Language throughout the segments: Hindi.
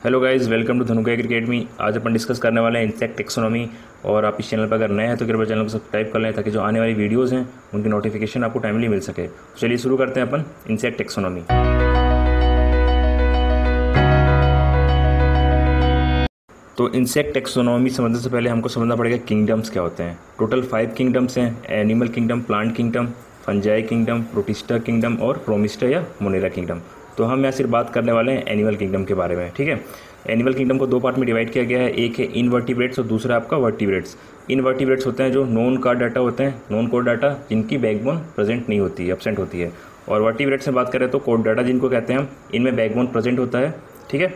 Hello guys welcome to Dhanuka academy आज अपन डिस्कस करने वाले हैं इंसेक्ट टेक्सोनॉमी और आप इस चैनल पर अगर नए हैं तो कृपया चैनल को सब्सक्राइब कर लें, ताकि जो आने वाली वीडियोस हैं, उनकी नोटिफिकेशन आपको टाइमली मिल सके। तो चलिए शुरू करते हैं अपन इंसेक्ट टेक्सोनॉमी तो इंसेक्ट टेक्सोनॉमी समझने से पहले हमको समझना पड़ेगा किंगडम्स क्या होते हैं। टोटल फाइव किंगडम्स हैं animal kingdom plant kingdom fungi kingdom protista kingdom और प्रोमिस्टा या मोनेरा किंगडम तो हम यहाँ सिर्फ़ बात करने वाले हैं एनिमल किंगडम के बारे में, ठीक है? एनिमल किंगडम को दो पार्ट में डिवाइड किया गया है, एक है इनवर्टिब्रेट्स और दूसरा आपका वर्टिब्रेट्स इनवर्टिब्रेट्स होते हैं जो नॉन कार्ड डाटा होते हैं नॉन कोड डाटा जिनकी बैकबोन प्रेजेंट नहीं होती है एबसेंट होती है। और वर्टिब्रेट्स में बात करें तो कोड डाटा जिनको कहते हैं हम इनमें बैकबोन प्रेजेंट होता है, ठीक है?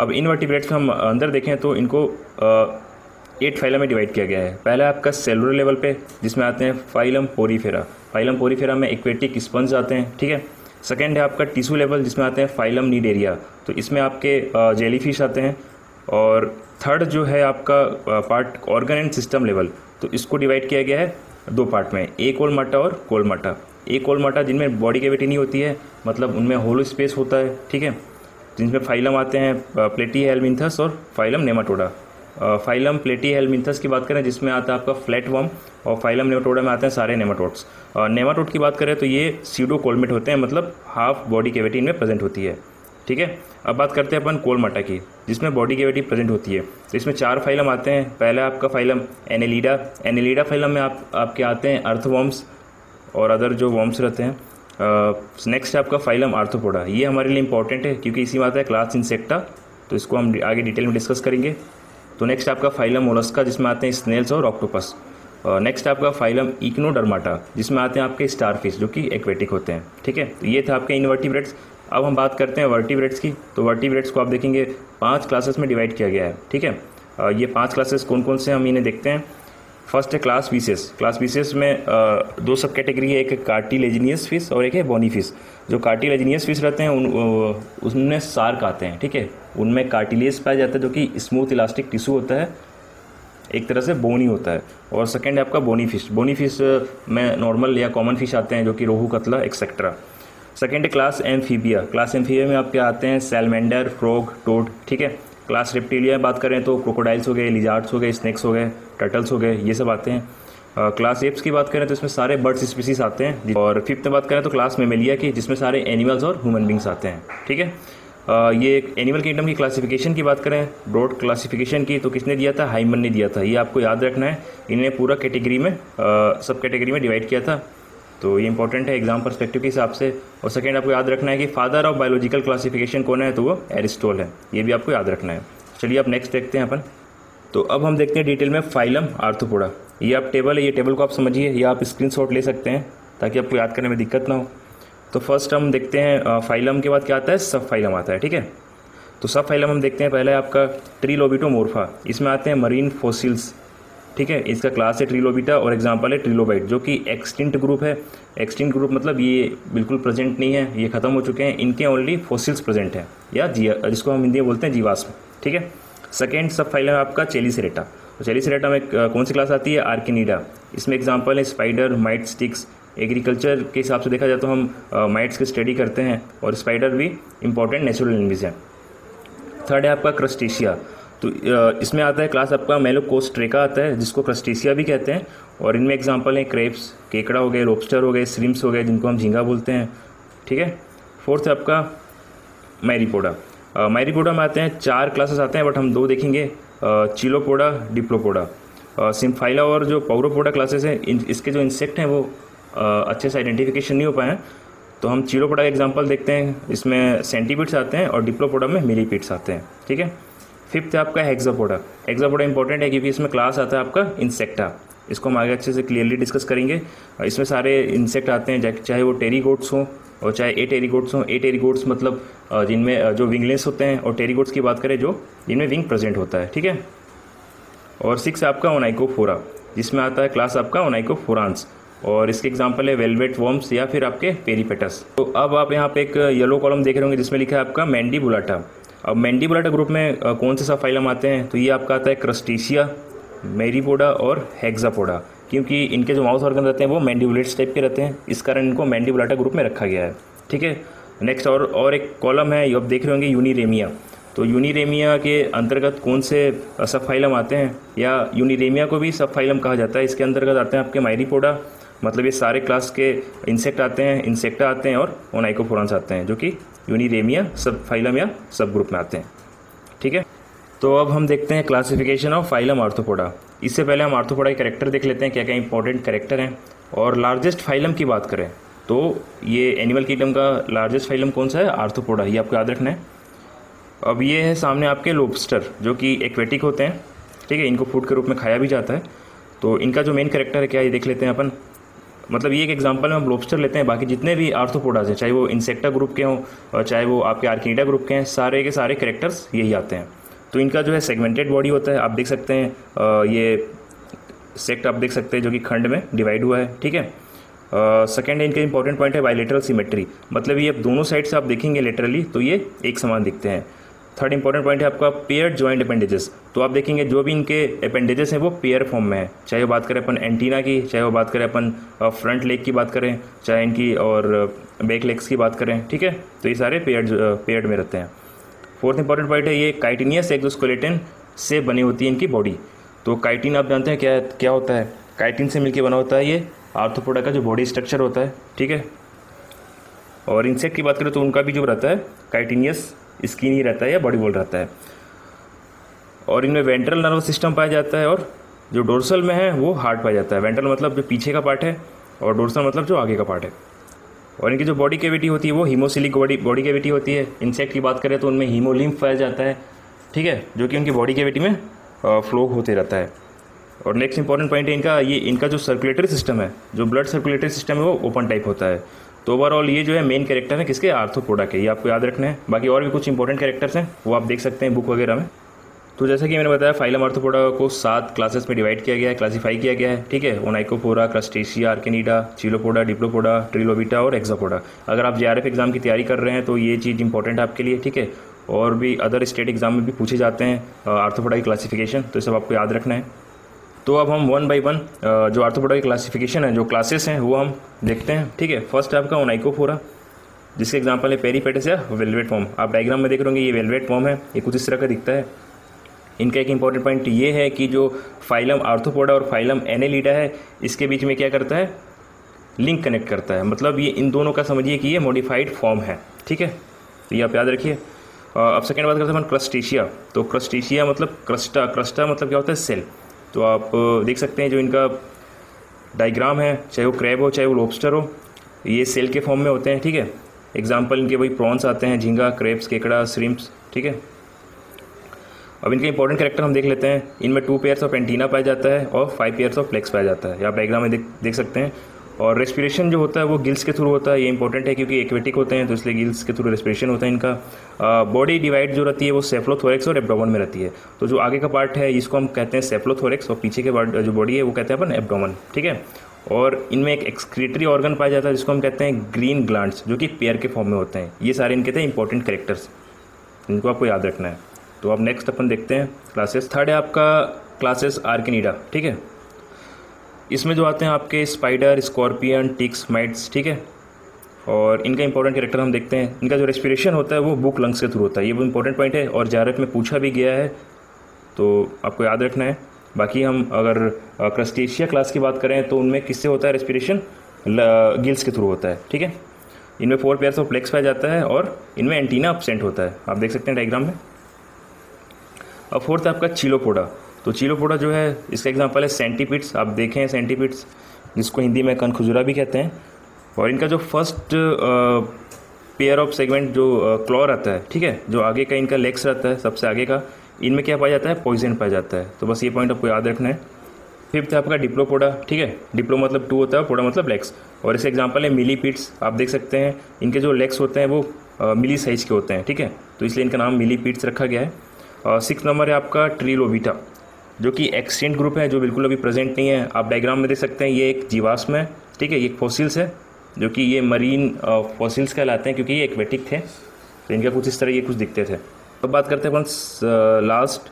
अब इन वर्टिब्रेट्स में हम अंदर देखें तो इनको एट फाइलम में डिवाइड किया गया है। पहला आपका सेलुलर लेवल पे, जिसमें आते हैं फाइलम पोरीफेरा फाइलम पोरीफेरा में इक्वेटिक स्पंज आते हैं, ठीक है? सेकेंड है आपका टिश्यू लेवल जिसमें आते हैं फाइलम नीड एरिया तो इसमें आपके जेली फ़िश आते हैं। और थर्ड जो है आपका part organ and system level तो इसको डिवाइड किया गया है दो पार्ट में। एक कोल माटा और कोल माटा। ए कोल माटा जिनमें बॉडी कैविटी नहीं होती है मतलब उनमें होलो स्पेस होता है, ठीक है? जिनमें फाइलम आते हैं प्लेटी हेलमिंथस और फाइलम नेमाटोडा फाइलम प्लेटी हेलमिंथस की बात करें, जिसमें आता है आपका फ्लैट वॉम और फाइलम नेमाटोडा में आते हैं सारे नेमाटोड्स नेमाटोड की बात करें तो ये सीडो कोलमेट होते हैं मतलब हाफ़ बॉडी कैविटी इनमें प्रेजेंट होती है, ठीक है? अब बात करते हैं अपन कोलमाटा की, जिसमें बॉडी कैविटी प्रेजेंट होती है। तो इसमें चार फाइलम आते हैं, पहला आपका फाइलम एनेलीडा एनेलीडा फाइलम में आप, आपके आते हैं अर्थ वॉम्स और अदर जो वॉम्स रहते हैं नेक्स्ट आपका फाइलम आर्थोपोडा ये हमारे लिए इंपॉर्टेंट है, क्योंकि इसी में आता है क्लास इंसेक्टा तो इसको हम आगे डिटेल में डिस्कस करेंगे। तो नेक्स्ट आपका फाइलम मोलस्का जिसमें आते हैं स्नेल्स और ऑक्टोपस नेक्स्ट आपका फाइलम इक्नोडर्माटा जिसमें आते हैं आपके स्टारफिश जो कि एक्वेटिक होते हैं, ठीक है? तो ये थे आपके इनवर्टिब्रेट्स अब हम बात करते हैं वर्टिब्रेट्स की। तो वर्टिब्रेट्स को आप देखेंगे, पाँच क्लासेस में डिवाइड किया गया है, ठीक है? ये पाँच क्लासेस कौन कौन से हम इन्हें देखते हैं। फ़र्स्ट है क्लास विशेष क्लास विशेष में दो सब कैटेगरी है, एक कार्टिलेजिनियस फ़िश और एक है बोनी फ़िश जो कार्टिलेजिनियस फ़िश रहते हैं, उन उनमें सार्क आते हैं, ठीक है? उनमें कार्टिलेज पाया जाता है, जो कि स्मूथ इलास्टिक टिश्यू होता है एक तरह से बोनी होता है। और सेकेंड है आपका बोनी फ़िश बोनी फ़िश में नॉर्मल या कॉमन फ़िश आते हैं जो कि रोहू, कतला एक्सेट्रा सेकेंड है क्लास एम्फीबिया क्लास एम्फीबिया में आपके आते हैं सेलमेंडर फ्रोग टोड ठीक है? क्लास रेप्टीलिया बात करें तो क्रोकोडाइल्स हो गए लिजार्ड्स हो गए स्नैक्स हो गए टर्टल्स हो गए, ये सब आते हैं। क्लास एप्स की बात करें तो इसमें सारे बर्ड्स स्पीसीज आते हैं। और फिफ्थ में बात करें तो क्लास मेमेलिया की, जिसमें सारे एनिमल्स और ह्यूमन बींग्स आते हैं, ठीक है? ये एक एनिमल किंगडम की क्लासिफिकेशन की बात करें ब्रॉड क्लासिफिकेशन की तो किसने दिया था? हाइमन ने दिया था। ये आपको याद रखना है, इन्हें पूरा कैटेगरी में सब कैटेगरी में डिवाइड किया था। तो ये इंपॉर्टेंट है एग्ज़ाम परस्पेक्टिव के हिसाब से। और सेकेंड आपको याद रखना है कि फादर ऑफ़ बायोलॉजिकल क्लासिफिकेशन कौन है? तो वो एरिस्टोल है। ये भी आपको याद रखना है। चलिए आप नेक्स्ट देखते हैं अपन। तो अब हम देखते हैं डिटेल में फाइलम आर्थोपोडा ये आप टेबल है, ये टेबल को आप समझिए, या आप स्क्रीन ले सकते हैं, ताकि आपको याद करने में दिक्कत ना हो। तो फ़र्स्ट हम देखते हैं फाइलम के बाद क्या आता है? सब फाइलम आता है, ठीक है? तो सब फाइलम हम देखते हैं, पहले आपका ट्रीलोबिटोमोर्फा इसमें आते हैं मरीन फोसिल्स ठीक है? इसका क्लास है ट्रीलोबिटा और एग्ज़ाम्पल है ट्रीलोबाइट जो कि एक्सटिंट ग्रुप है। एक्सटिंट ग्रुप मतलब ये बिल्कुल प्रेजेंट नहीं है, ये खत्म हो चुके हैं, इनके ओनली फोसिल्स प्रेजेंट है, या जिया जिसको हम हिंदी में बोलते हैं जीवाश्म, ठीक है? सेकेंड सब फाइलम है आपका चेलीसरेटा तो चेलीसरेटा में कौन सी क्लास आती है? आर्किनीडा इसमें एग्ज़ाम्पल है स्पाइडर माइट स्टिक्स एग्रीकल्चर के हिसाब से देखा जाए तो हम माइट्स की स्टडी करते हैं और स्पाइडर भी इंपॉर्टेंट नेचुरल एनिमीज है। थर्ड है आपका क्रस्टेशिया। तो इसमें आता है क्लास आपका मेलोकोस्ट्रेका आता है, जिसको क्रस्टेशिया भी कहते हैं। और इनमें एग्जांपल हैं क्रेप्स केकड़ा हो गए लोबस्टर हो गए श्रिम्स हो गए, जिनको हम झींगा बोलते हैं। ठीक है? फोर्थ है आपका मैरीपोडा। मैरीपोडा में आते हैं, चार क्लासेस आते हैं बट हम दो देखेंगे। Chilopoda, Diplopoda. सिम्फाइला और जो पौरोपोडा क्लासेस हैं इसके जो इंसेक्ट हैं, वो अच्छे से आइडेंटिफिकेशन नहीं हो पाए तो हम चीरोपोडा का एग्ज़ाम्पल देखते हैं। इसमें सेंटीपीट्स आते हैं और डिप्लोपोडा में मिलीपीट्स आते हैं। ठीक है? फिफ्थ है आपका हेक्सापोडा हेक्सापोडा इंपॉर्टेंट है क्योंकि इसमें क्लास आता है आपका इंसेक्टा इसको हम आगे अच्छे से क्लियरली डिस्कस करेंगे। इसमें सारे इंसेक्ट आते हैं चाहे वो टेरीगोट्स हों और चाहे ए टेरीगोट्स हों। ए टेरीगोट्स मतलब जिनमें जो विंगलेस होते हैं और टेरीगोट्स की बात करें जो, जिनमें विंग प्रेजेंट होता है। ठीक है? और सिक्स आपका ओनाइकोफोरा जिसमें आता है क्लास आपका ओनाइकोफोरांस और इसके एग्ज़ाम्पल है वेलवेट वॉर्म्स या फिर आपके पेरीपेटस तो अब आप यहाँ पे एक येलो कॉलम देख रहे होंगे, जिसमें लिखा है आपका मैंडी बुलाटा अब मैंडी बुलाटा ग्रुप में कौन से सब फाइलम आते हैं? तो ये आपका आता है क्रस्टेशिया, मेरीपोडा और हेक्सापोडा क्योंकि इनके जो माउथ ऑर्गन रहते हैं, वो मैंडिबुलेट्स टाइप के रहते हैं। इस कारण इनको मैंडीबुलाटा ग्रुप में रखा गया है। ठीक है? नेक्स्ट और और एक कॉलम है आप देख रहे होंगे यूनिरेमिया तो यूनिरेमिया के अंतर्गत कौन से सब फाइलम आते हैं? या यूनिरेमिया को भी सब फाइलम कहा जाता है। इसके अंतर्गत आते हैं आपके माइरीपोडा मतलब ये सारे क्लास के इंसेक्ट आते हैं इंसेक्टा आते हैं और ओनाइकोफोरॉन्स आते हैं, जो कि यूनिरेमिया सब फाइलम या सब ग्रुप में आते हैं। ठीक है? तो अब हम देखते हैं क्लासिफिकेशन ऑफ़ फाइलम आर्थोपोडा इससे पहले हम आर्थोपोडा के करेक्टर देख लेते हैं क्या क्या इंपॉर्टेंट करेक्टर हैं। और लार्जेस्ट फाइलम की बात करें तो ये एनिमल किंगडम का लार्जेस्ट फाइलम कौन सा है? आर्थोपोडा ये आपको याद रखना है। अब ये है सामने आपके लोबस्टर जो कि एक्वेटिक होते हैं। ठीक है? इनको फ़ूड के रूप में खाया भी जाता है। तो इनका जो मेन करेक्टर है, क्या ये देख लेते हैं अपन? मतलब ये एक एग्जांपल में हम लोबस्टर लेते हैं, बाकी जितने भी आर्थोपोडाज हैं, चाहे वो इंसेक्टा ग्रुप के हों चाहे वो आपके आर्किडा ग्रुप के हैं, सारे के सारे करेक्टर्स यही आते हैं। तो इनका जो है सेगमेंटेड बॉडी होता है, आप देख सकते हैं ये सेक्ट आप देख सकते हैं जो कि खंड में डिवाइड हुआ है, ठीक है? सेकेंड इनका इंपॉर्टेंट पॉइंट है बायोलेटरल सिमेट्री मतलब ये दोनों साइड से आप देखेंगे लेटरली तो ये एक समान दिखते हैं। थर्ड इंपॉर्टेंट पॉइंट है आपका पेयर ज्वाइंट अपेंडेजेस तो आप देखेंगे जो भी इनके अपेंडेजेस हैं वो पेयर फॉर्म में है। चाहे वो बात करें अपन एंटीना की, चाहे वो बात करें अपन फ्रंट लेग की बात करें, चाहे इनकी और बैक लेग्स की बात करें, ठीक है? तो ये सारे पेयर पेयर्ड में रहते हैं। फोर्थ इंपॉर्टेंट पॉइंट है ये काइटिनियस एक्जोस्कोलेटिन से बनी होती है इनकी बॉडी तो काइटिन आप जानते हैं क्या क्या होता है? काइटिन से मिलकर बना होता है ये आर्थोपोडा का जो बॉडी स्ट्रक्चर होता है, ठीक है? और इंसेक्ट की बात करें तो उनका भी जो रहता है काइटिनियस स्किन ही रहता है या बॉडी बोल रहता है। और इनमें वेंट्रल नर्वस सिस्टम पाया जाता है और जो डोर्सल में है, वो हार्ट पाया जाता है। वेंट्रल मतलब जो पीछे का पार्ट है और डोर्सल मतलब जो आगे का पार्ट है। और इनकी जो बॉडी कैविटी होती है, वो हीमोसिलिक बॉडी बॉडी कैविटी होती है। इंसेक्ट की बात करें तो उनमें हीमोलिम्फ पाया जाता है, ठीक है? जो कि उनकी बॉडी कैविटी में फ्लो होते रहता है। और नेक्स्ट इंपॉर्टेंट पॉइंट है इनका, ये इनका जो सर्कुलेटरी सिस्टम है, जो ब्लड सर्कुलेटरी सिस्टम है, वो ओपन टाइप होता है। तो ओवरऑल ये जो है मेन कैरेक्टर है किसके? आर्थोपोडा के। ये आपको याद रखना है। बाकी और भी कुछ इंपॉर्टेंट कैरेक्टर्स हैं, वो आप देख सकते हैं बुक वगैरह में। तो जैसा कि मैंने बताया फाइलम आर्थोपोडा को सात क्लासेस में डिवाइड किया गया है क्लासीफाई किया गया है, ठीक है? Onychophora Crustacea Arachnida Chilopoda Diplopoda Trilobita और एक्जापोडा अगर आप जे एग्ज़ाम की तैयारी कर रहे हैं तो ये चीज़ इंपॉर्टेंट है आपके लिए, ठीक है? और भी अदर स्टेट एग्ज़ाम में भी पूछे जाते हैं आर्थोपोडा की क्लासिफिकेशन तो ये सब आपको याद रखना है। तो अब हम वन बाई वन जो आर्थोपोडा की क्लासिफिकेशन है, जो क्लासेस हैं, वो हम देखते हैं, ठीक है? फ़र्स्ट आपका ओनाइकोफोरा जिसके एग्ज़ाम्पल है पेरीपेटिस या वेलवेट फॉर्म आप डायग्राम में देख रहे होंगे, ये वेलवेट फॉर्म है, ये कुछ इस तरह का दिखता है। इनका एक इंपॉर्टेंट पॉइंट ये है कि जो फाइलम आर्थोपोडा और फाइलम एनेलिडा है, इसके बीच में क्या करता है? लिंक कनेक्ट करता है। मतलब ये इन दोनों का समझिए कि ये मॉडिफाइड फॉर्म है, ठीक है? तो ये आप याद रखिए। अब सेकेंड बात करते हैं क्रस्टेशिया तो क्रस्टेशिया मतलब क्रस्टा क्रस्टा मतलब क्या होता है? सेल तो आप देख सकते हैं जो इनका डायग्राम है, चाहे वो क्रैब हो, चाहे वो लॉबस्टर हो, ये सेल के फॉर्म में होते हैं, ठीक है? एग्ज़ाम्पल इनके वही प्रॉन्स आते हैं, झींगा क्रेप्स केकड़ा श्रिम्प्स ठीक है? अब इनके इंपॉर्टेंट करेक्टर हम देख लेते हैं। इनमें टू पेयर्स ऑफ़ एंटीना पाया जाता है और फाइव पेयर्स ऑफ़ फ्लेक्स पाया जाता है। आप डायग्राम में देख देख सकते हैं। और रेस्पिरेशन जो होता है वो गिल्स के थ्रू होता है, ये इंपॉर्टेंट है क्योंकि एक्वेटिक होते हैं तो इसलिए गिल्स के थ्रू रेस्पिरेशन होता है इनका। बॉडी डिवाइड जो रहती है वो सेफ्लोथोरेक्स और एब्डोमन में रहती है। तो जो आगे का पार्ट है, इसको हम कहते हैं सेफ्लोथोरेक्स और पीछे के जो बॉडी है, वो कहते हैं अपन एब्डोमन ठीक है? और इनमें एक एक्सक्रीटरी ऑर्गन पाया जाता है, जिसको हम कहते हैं ग्रीन ग्लांट्स जो कि पेयर के फॉर्म में होते हैं। ये सारे इनके थे इंपॉर्टेंट करेक्टर्स इनको आपको याद रखना है। तो अब नेक्स्ट अपन देखते हैं क्लासेस थर्ड है आपका क्लासेस आर्किनीडा ठीक है? इसमें जो आते हैं आपके स्पाइडर स्कॉर्पियन टिक्स माइट्स ठीक है? और इनका इंपॉर्टेंट कैरेक्टर हम देखते हैं। इनका जो रेस्पिरेशन होता है, वो बुक लंग्स के थ्रू होता है। ये वो इंपॉर्टेंट पॉइंट है और जारत में पूछा भी गया है तो आपको याद रखना है। बाकी हम अगर क्रस्टेशिया क्लास की बात करें तो उनमें किससे होता है रेस्पिरेशन गिल्स के थ्रू होता है, ठीक है? इनमें फोर पेयर्स ऑफ़ फ्लेक्स पाया जाता है और इनमें एंटीना अपसेंट होता है। आप देख सकते हैं डायग्राम में। और फोर्थ है आपका चिलोपोडा तो चिलोपोडा जो है, इसका एग्ज़ाम्पल है सेंटीपिट्स आप देखें सेंटीपिट्स जिसको हिंदी में कन खुजरा भी कहते हैं। और इनका जो फ़र्स्ट पेयर ऑफ़ सेगमेंट जो क्लॉ रहता है, ठीक है? जो आगे का इनका लेग्स रहता है, सबसे आगे का, इनमें क्या पाया जाता है? पॉइजन पाया जाता है। तो बस ये पॉइंट आपको याद रखना है। फिफ्थ है आपका डिप्लोपोडा ठीक है? डिप्लो मतलब टू होता है पोडा मतलब लेग्स और इसे एग्जांपल है मिली पिट्स आप देख सकते हैं, इनके जो लेग्स होते हैं वो मिली साइज़ के होते हैं, ठीक है? तो इसलिए इनका नाम मिली पिट्स रखा गया है। सिक्स नंबर है आपका ट्रीलोविटा जो कि एक्सटेंट ग्रुप है, जो बिल्कुल अभी प्रेजेंट नहीं है। आप डायग्राम में देख सकते हैं, ये एक जीवाश्म है, ठीक है? ये फॉसिल्स है, जो कि ये मरीन फॉसिल्स कहलाते हैं, क्योंकि ये एक्वेटिक थे। तो इनका कुछ इस तरह ये कुछ दिखते थे। अब बात करते हैं अपन लास्ट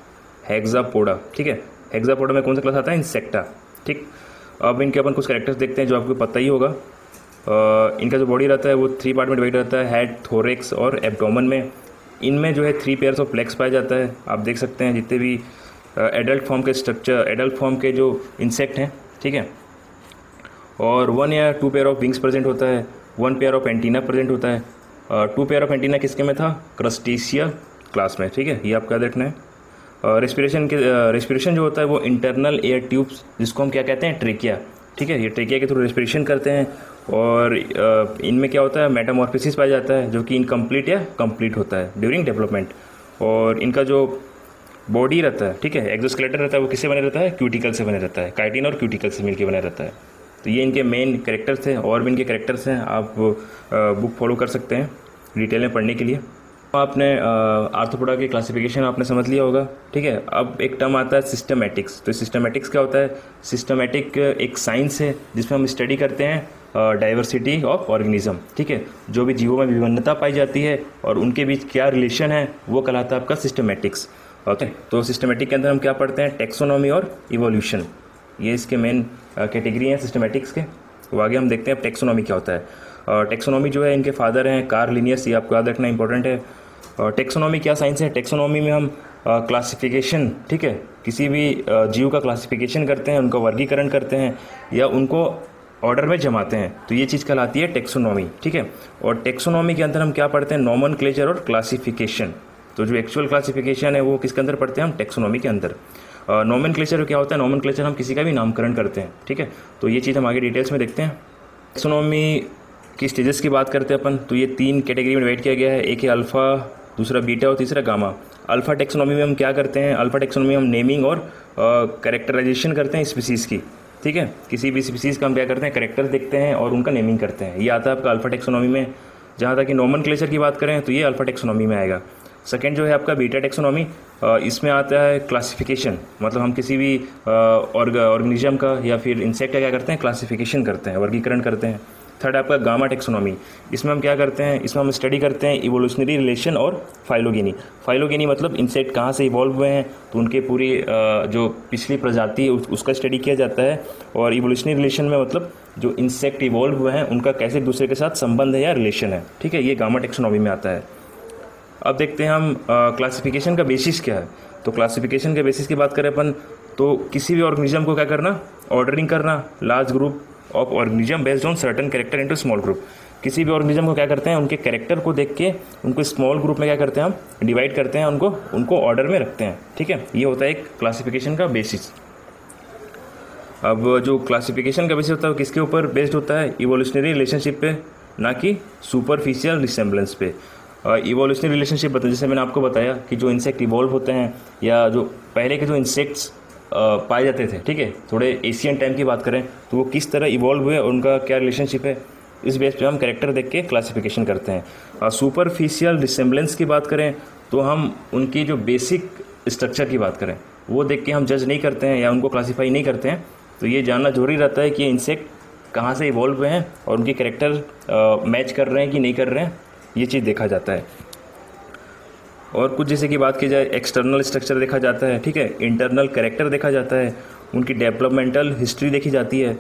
हेक्सापोडा ठीक है? हेक्सापोडा में कौन सा क्लास आता है? इंसेक्टा ठीक? अब इनके अपन कुछ करेक्टर्स देखते हैं, जो आपको पता ही होगा। इनका जो बॉडी रहता है, वो थ्री पार्ट में डिवाइड रहता है हेड थोरेक्स और एब्डोमन में। इनमें जो है थ्री पेयर्स ऑफ़ लेग्स पाया जाता है। आप देख सकते हैं, जितने भी एडल्ट फॉर्म के स्ट्रक्चर एडल्ट फॉर्म के जो इंसेक्ट हैं, ठीक है? और वन या two pair of wings present होता है one pair of antenna present होता है। टू पेयर ऑफ़ एंटीना किसके में था? क्रस्टेशिया क्लास में, ठीक है? ये आपका देखना है? रेस्पिरेशन के रेस्पिरेशन जो होता है वो इंटरनल एयर ट्यूब्स जिसको हम क्या कहते हैं? ट्रेकिया ठीक है? ये ट्रेकिया के थ्रू रेस्पिरेशन करते हैं। और इनमें क्या होता है? मेटामॉर्फिस पाया जाता है, जो कि इनकम्प्लीट या कंप्लीट होता है ड्यूरिंग डेवलपमेंट और इनका जो बॉडी रहता है, ठीक है? एक्जोस्केलेटर रहता है, वो किससे बने रहता है? क्यूटिकल से बने रहता है। काइटिन और क्यूटिकल से मिलकर बने रहता है। तो ये इनके मेन करेक्टर्स हैं, और भी इनके करेक्टर्स हैं, आप बुक फॉलो कर सकते हैं डिटेल में पढ़ने के लिए। आपने आर्थोपोडा की क्लासिफिकेशन आपने समझ लिया होगा, ठीक है? अब एक टर्म आता है सिस्टमेटिक्स तो सिस्टमेटिक्स क्या होता है? सिस्टमेटिक एक साइंस है, जिसमें हम स्टडी करते हैं डाइवर्सिटी ऑफ़ ऑर्गेनिज्म ठीक है? जो भी जीवों में विभिन्नता पाई जाती है, और उनके बीच क्या रिलेशन है, वो कहलाता है आपका सिस्टमेटिक्स ओके तो सिस्टमेटिक के अंदर हम क्या पढ़ते हैं? टेक्सोनॉमी और इवोल्यूशन ये इसके मेन कैटेगरी हैं सिस्टमेटिक्स के। वो आगे हम देखते हैं टेक्सोनॉमी क्या होता है। और टेक्सोनॉमी जो है, इनके फादर हैं कार लिनियस ये आपको याद रखना इंपॉर्टेंट है। और टेक्सोनॉमी क्या साइंस है? टेक्सोनॉमी में हम क्लासिफिकेशन ठीक है? किसी भी जीव का क्लासिफिकेशन करते हैं, उनका वर्गीकरण करते हैं, या उनको ऑर्डर में जमाते हैं। तो ये चीज़ कहलाती है टेक्सोनॉमी ठीक है? और टेक्सोनॉमी के अंदर हम क्या पढ़ते हैं? नॉमन क्लेचर और क्लासिफिकेशन तो जो एक्चुअल क्लासिफिकेशन है, वो किसके अंदर पढ़ते हैं? हम टेक्सोनॉमी के अंदर। नॉमन क्लेचर क्या होता है? नॉमन क्लेचर हम किसी का भी नामकरण करते हैं, ठीक है? तो ये चीज़ हम आगे डिटेल्स में देखते हैं। टेक्सोनॉमी की स्टेजेस की बात करते हैं अपन। तो ये तीन कैटेगरी में डिवाइड किया गया है। एक है अल्फ़ा दूसरा बीटा और तीसरा गामा अल्फ़ा टेक्सोनॉमी में हम क्या करते हैं? अल्फ़ा टेक्सोनॉमी हम नेमिंग और करेक्टराइजेशन करते हैं स्पीसीज़ की, ठीक है? किसी भी स्पीसीज़ का हम क्या करते हैं? करेक्टर देखते हैं और उनका नेमिंग करते हैं। ये आता है आपका अल्फ़ा टेक्सोनॉमी में। जहाँ तक कि नॉमन क्लेचर की बात करें तो ये अल्फ़ा टेक्सोनॉमी में आएगा। सेकेंड जो है आपका बीटा टेक्सोनॉमी इसमें आता है क्लासिफिकेशन मतलब हम किसी भी ऑर्गेनिज्म का या फिर इंसेक्ट का क्या करते हैं? क्लासिफिकेशन करते हैं, वर्गीकरण करते हैं। थर्ड आपका गामा टेक्सोनॉमी इसमें हम क्या करते हैं? इसमें हम स्टडी करते हैं इवोल्यूशनरी रिलेशन और फाइलोगेनी फाइलोगेनी मतलब इंसेक्ट कहाँ से इवॉल्व हुए हैं? तो उनके पूरी जो पिछली प्रजाति है उसका स्टडी किया जाता है। और इवोल्यूशनरी रिलेशन में मतलब जो इंसेक्ट इवॉल्व हुए हैं, उनका कैसे दूसरे के साथ संबंध है या रिलेशन है? ठीक है, ये गामा टेक्सोनॉमी में आता है। अब देखते हैं हम क्लासिफिकेशन का बेसिस क्या है। तो क्लासिफिकेशन के बेसिस की बात करें अपन तो किसी भी ऑर्गेनिज्म को क्या करना? ऑर्डरिंग करना। Large group of organism based on certain character into small group किसी भी ऑर्गेनिज्म को क्या करते हैं? उनके कैरेक्टर को देख के, उनको स्मॉल ग्रुप में क्या करते हैं हम? डिवाइड करते हैं, उनको उनको ऑर्डर में रखते हैं। ठीक है? ये होता है एक क्लासिफिकेशन का बेसिस अब जो क्लासिफिकेशन का बेसिस होता है किसके ऊपर बेस्ड होता है? इवोल्यूशनरी रिलेशनशिप पे, ना कि सुपरफिशियल रिसेम्बलेंस पे। इवोल्यूशनरी रिलेशनशिप बता जैसे मैंने आपको बताया कि जो इंसेक्ट इवॉल्व होते हैं या जो पहले के जो इंसेक्ट्स पाए जाते थे, ठीक है? थोड़े एशियन टाइम की बात करें तो वो किस तरह इवॉल्व हुए और उनका क्या रिलेशनशिप है, इस बेस पे हम करेक्टर देख के क्लासिफिकेशन करते हैं। सुपरफिशियल रिसेम्बलेंस की बात करें तो हम उनकी जो बेसिक स्ट्रक्चर की बात करें, वो देख के हम जज नहीं करते हैं या उनको क्लासीफाई नहीं करते हैं। तो ये जानना ज़रूरी रहता है कि इंसेक्ट कहाँ से इवॉल्व हुए हैं और उनके करेक्टर मैच कर रहे हैं कि नहीं कर रहे हैं। ये चीज़ देखा जाता है। और कुछ जैसे कि बात की जाए एक्सटर्नल स्ट्रक्चर देखा जाता है, ठीक है? इंटरनल करेक्टर देखा जाता है, उनकी डेवलपमेंटल हिस्ट्री देखी जाती है,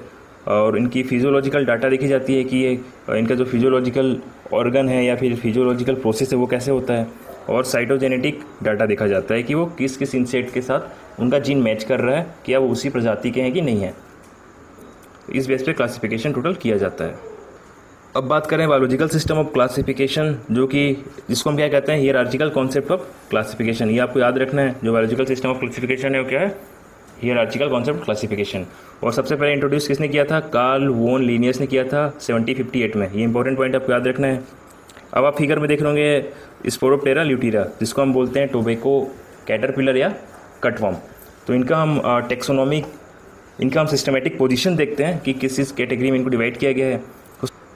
और इनकी फिजियोलॉजिकल डाटा देखी जाती है कि ये इनका जो फिजियोलॉजिकल ऑर्गन है या फिर फिजियोलॉजिकल प्रोसेस है, वो कैसे होता है। और साइटोजेनेटिक डाटा देखा जाता है कि वो किस किस इंसेक्ट के साथ उनका जीन मैच कर रहा है क्या वो उसी प्रजाति के हैं कि नहीं है। इस बेस पे क्लासिफिकेशन टोटल किया जाता है। अब बात करें बायोलॉजिकल सिस्टम ऑफ़ क्लासिफिकेशन जो कि जिसको हम क्या कहते हैं हियरार्चिकल कॉन्सेप्ट ऑफ़ क्लासिफिकेशन ये आपको याद रखना है, जो बायोलॉजिकल सिस्टम ऑफ़ क्लासिफिकेशन है, वो क्या है? हियरार्चिकल कॉन्सेप्ट क्लासिफिकेशन और सबसे पहले इंट्रोड्यूस किसने किया था? कार्ल वोन लीनियस ने किया था सेवेंटी फिफ्टी एट में। ये इंपॉर्टेंट पॉइंट आपको याद रखना है। अब आप फिगर में देख लोगे स्पोरोप्टेरा ल्यूटीरा जिसको हम बोलते हैं टोबेको कैटरपिलर या कटवॉम तो इनका हम टेक्सोनॉमिक इनका हम सिस्टमेटिक पोजीशन देखते हैं कि किस किस कैटेगरी में इनको डिवाइड किया गया है।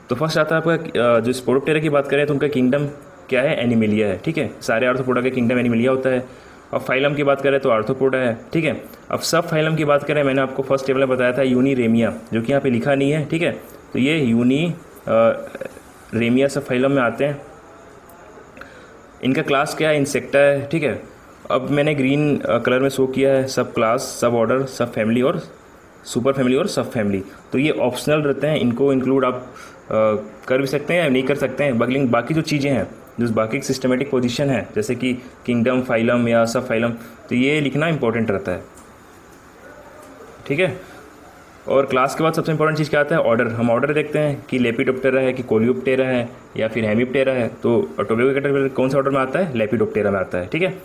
तो फ़र्स्ट आता है आपका जो स्पोरोप्टेरा की बात करें तो उनका किंगडम क्या है? एनिमिलिया है, ठीक है? सारे आर्थोपोडा का किंगडम एनिमिलिया होता है। अब फाइलम की बात करें तो आर्थोपोडा है, ठीक है? अब सब फाइलम की बात करें, मैंने आपको फ़र्स्ट टेबल में बताया था यूनी रेमिया जो कि यहाँ पे लिखा नहीं है, ठीक है? तो ये यूनी रेमिया सब फाइलम में आते हैं। इनका क्लास क्या है? इंसेक्टा है, ठीक है? अब मैंने ग्रीन कलर में शो किया है सब क्लास सब ऑर्डर सब फैमिली और सुपर फैमिली और सब फैमिली। तो ये ऑप्शनल रहते हैं इनको इंक्लूड आप आ, कर भी सकते हैं या नहीं कर सकते हैं। बाकी बाकी जो चीज़ें हैं जो बाकी सिस्टमेटिक पोजीशन है जैसे कि किंगडम फाइलम या सब फाइलम तो ये लिखना इंपॉर्टेंट रहता है। ठीक है? और क्लास के बाद सबसे इंपॉर्टेंट चीज़ क्या आता है? ऑर्डर हम ऑर्डर देखते हैं कि लेपिडोप्टेरा है कि कोलियोप्टेरा है या फिर हेमिप्टेरा है तो कैटरपिलर कौन सा ऑर्डर में आता है? लेपिडोप्टेरा में आता है। ठीक है?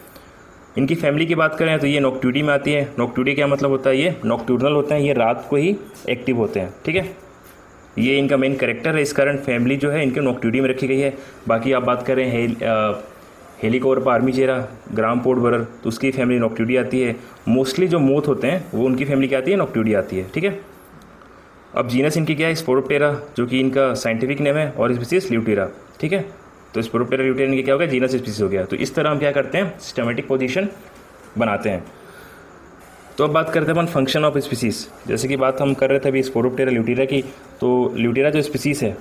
इनकी फैमिली की बात करें तो ये नोक्ट्यूडी में आती है। नोक्ट्यूडी क्या मतलब होता है? ये नोक्ट्यूडनल होते हैं ये रात को ही एक्टिव होते हैं ठीक है? ये इनका मेन करेक्टर है इस कारण फैमिली जो है इनके नोक्ट्यूडी में रखी गई है। बाकी आप बात करें हेल, हेलिकोर पार्मीचेरा ग्राम पोर्ट बरर तो उसकी फैमिली नोक्ट्यूडी आती है। मोस्टली जो मोथ होते हैं वो उनकी फैमिली क्या आती है नोक्ट्यूडी आती है ठीक है? अब जीनस इनकी क्या है? स्पोरोप्टेरा जो कि इनका साइंटिफिक नेम है और स्पीसीज ल्यूटेरा ठीक है? तो स्पोरोप्टेरा ल्यूटेरा इनके क्या हो गया? जीनस स्पीसीज हो गया। तो इस तरह हम क्या करते हैं? सिस्टमेटिक पोजिशन बनाते हैं। तो अब बात करते हैं अपन फ़ंक्शन ऑफ़ स्पीसीज जैसे कि बात हम कर रहे थे अभी स्पोरोप्टेरा ल्यूटेरा की तो ल्यूटेरा जो स्पीसीज है,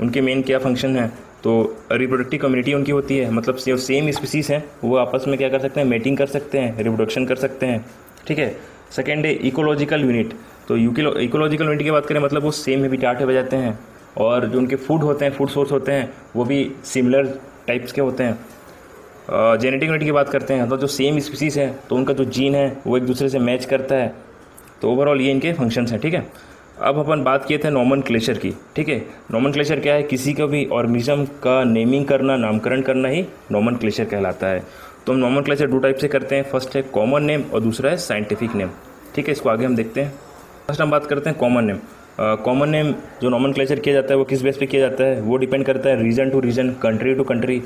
उनके मेन क्या फ़ंक्शन है? तो रिप्रोडक्टिव कम्युनिटी उनकी होती है। मतलब जो सेम स्पीसीज हैं, वो आपस में क्या कर सकते हैं? मेटिंग कर सकते हैं रिप्रोडक्शन कर सकते हैं। ठीक है? सेकेंड है इकोलॉजिकल यूनिट तो इकोलॉजिकल यूनिट की बात करें मतलब वो सेम हैबिटाट में जाते हैं। और जो उनके फ़ूड होते हैं फ़ूड सोर्स होते हैं, वो भी सिमिलर टाइप्स के होते हैं। जेनेटिक यूनिट की बात करते हैं तो जो सेम स्पीसीज़ है तो उनका जो जीन है, वो एक दूसरे से मैच करता है। तो ओवरऑल ये इनके फ़ंक्शंस हैं, ठीक है? अब अपन बात किए थे नॉमन क्लेचर की, ठीक है? नॉमन क्लेचर क्या है? किसी का भी ऑर्गेनिज्म का नेमिंग करना, नामकरण करना ही नॉमन क्लेचर कहलाता है। तो हम नॉमन क्लेचर दो टाइप से करते हैं फ़र्स्ट है कॉमन नेम और दूसरा है साइंटिफिक नेम ठीक है? इसको आगे हम देखते हैं। फ़र्स्ट हम बात करते हैं कॉमन नेम कॉमन नेम जो नॉमन किया जाता है, वो किस बेस पे किया जाता है? वो डिपेंड करता है region to region country to country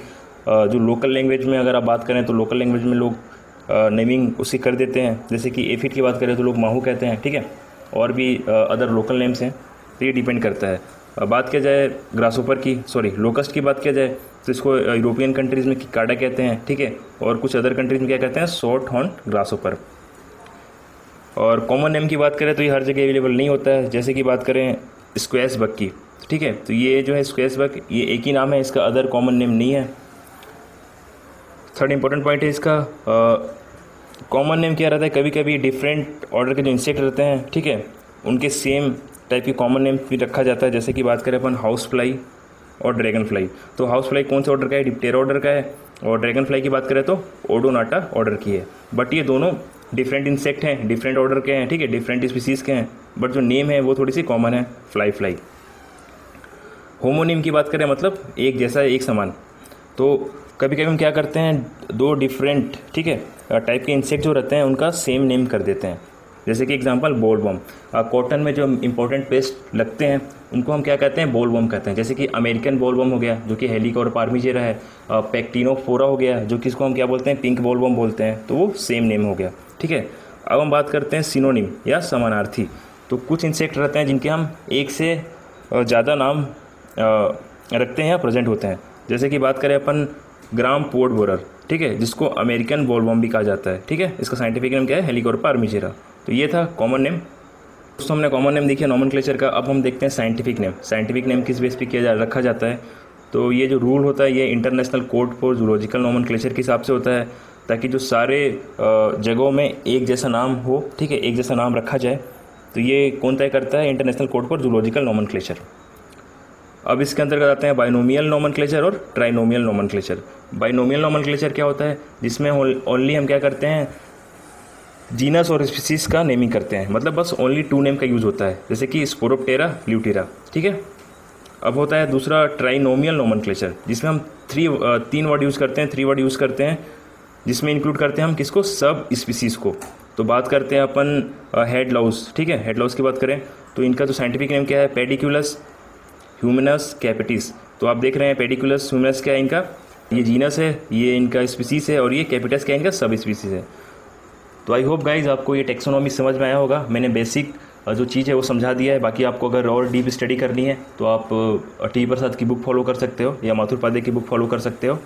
जो लोकल लैंग्वेज में अगर आप बात करें तो लोकल लैंग्वेज में लोग नेमिंग उसी कर देते हैं। जैसे कि एफिट की बात करें तो लोग माहू कहते हैं, ठीक है? और भी अदर लोकल नेम्स हैं तो ये डिपेंड करता है। बात किया जाए ग्रासोपर की सॉरी लोकस्ट की बात किया जाए तो इसको यूरोपियन कंट्रीज़ में काडा कहते हैं, ठीक है? और कुछ अदर कंट्रीज़ में क्या कहते हैं? शॉर्ट हॉर्न ग्रासोपर और कॉमन नेम की बात करें तो ये हर जगह अवेलेबल नहीं होता है। जैसे कि बात करें स्क्वेस बक की, ठीक है? तो ये जो है स्क्वेस बक ये एक ही नाम है, इसका अदर कॉमन नेम नहीं है। थर्ड इंपॉर्टेंट पॉइंट है इसका कॉमन नेम क्या रहता है? कभी कभी डिफरेंट ऑर्डर के जो इंसेक्ट रहते हैं, ठीक है? उनके सेम टाइप की कॉमन नेम भी रखा जाता है। जैसे कि बात करें अपन हाउस फ्लाई और ड्रैगन फ्लाई तो हाउस फ्लाई कौन से ऑर्डर का है? डिप्टेरा ऑर्डर का है। और ड्रैगन फ्लाई की बात करें तो ओडोनाटा ऑर्डर की है। बट ये दोनों डिफरेंट इंसेक्ट हैं डिफरेंट ऑर्डर के हैं, ठीक है? डिफरेंट स्पीसीज़ के हैं बट जो नेम है वो थोड़ी सी कॉमन है फ्लाई फ्लाई होमोनिम की बात करें मतलब एक जैसा एक समान. तो कभी कभी हम क्या करते हैं? दो डिफरेंट ठीक है? टाइप के इंसेक्ट जो रहते हैं, उनका सेम नेम कर देते हैं. जैसे कि एग्जांपल बोल बम कॉटन में जो इंपॉर्टेंट पेस्ट लगते हैं, उनको हम क्या कहते हैं? बोल बम कहते हैं। जैसे कि अमेरिकन बोल बम हो गया, जो कि हेलिका और पार्मीजेरा है पैक्टिनो फोरा हो गया, जो कि इसको हम क्या बोलते हैं? पिंक बोल बम बोलते हैं। तो वो सेम नेम हो गया, ठीक है? अब हम बात करते हैं सिनोनिम या समानार्थी। तो कुछ इंसेक्ट रहते हैं जिनके हम एक से ज़्यादा नाम रखते हैं या प्रेजेंट होते हैं। जैसे कि बात करें अपन ग्राम पोर्ट बोरर, ठीक है? जिसको अमेरिकन बॉलबॉम भी कहा जाता है, ठीक है? इसका साइंटिफिक नेम क्या है? हेलीकोरपा आर्मीचेरा तो ये था कॉमन नेम दोस्तों, हमने कॉमन नेम देखिए नॉमन का। अब हम देखते हैं साइंटिफिक नेम साइंटिफिक नेम किस बेस पे किया जा, रखा जाता है? तो ये जो रूल होता है, ये international court for zoological nomen के हिसाब से होता है, ताकि जो सारे जगहों में एक जैसा नाम हो, ठीक है, एक जैसा नाम रखा जाए। तो ये कौन तय करता है? International court for zoological nomen अब इसके अंतर्गत आते हैं बाइनोमियल नॉमन और ट्राइनोमियल नॉमन बाइनोमियल नॉमन क्या होता है? जिसमें ओनली हम क्या करते हैं? जीनस और स्पीसीज का नेमिंग करते हैं। मतलब बस ओनली टू नेम का यूज़ होता है। जैसे कि स्पोरोप्टेरा ल्यूटेरा ठीक है? अब होता है दूसरा ट्राइनोमियल नॉमन जिसमें हम थ्री तीन वर्ड यूज़ करते हैं थ्री वर्ड यूज़ करते हैं, जिसमें इंक्लूड करते हैं हम किसको? सब स्पीसीज़ को। तो बात करते हैं अपन हेड लाउस ठीक है? हेड लाउस की बात करें तो इनका जो साइंटिफिक नेम क्या है? पेडिकुलस ह्यूमनस कैपिटिस तो आप देख रहे हैं पेडिकुलस ह्यूमनस क्या है इनका? ये जीनस है, ये इनका स्पीसीज है और ये कैपिटस क्या है? इनका सब स्पीसीज है। तो आई होप गाइज़ आपको ये टेक्सोनॉमी समझ में आया होगा। मैंने बेसिक जो चीज़ है वो समझा दिया है। बाकी आपको अगर और डीप स्टडी करनी है तो आप टी प्रसाद की बुक फॉलो कर सकते हो, या माथुर पादे की बुक फॉलो कर सकते हो।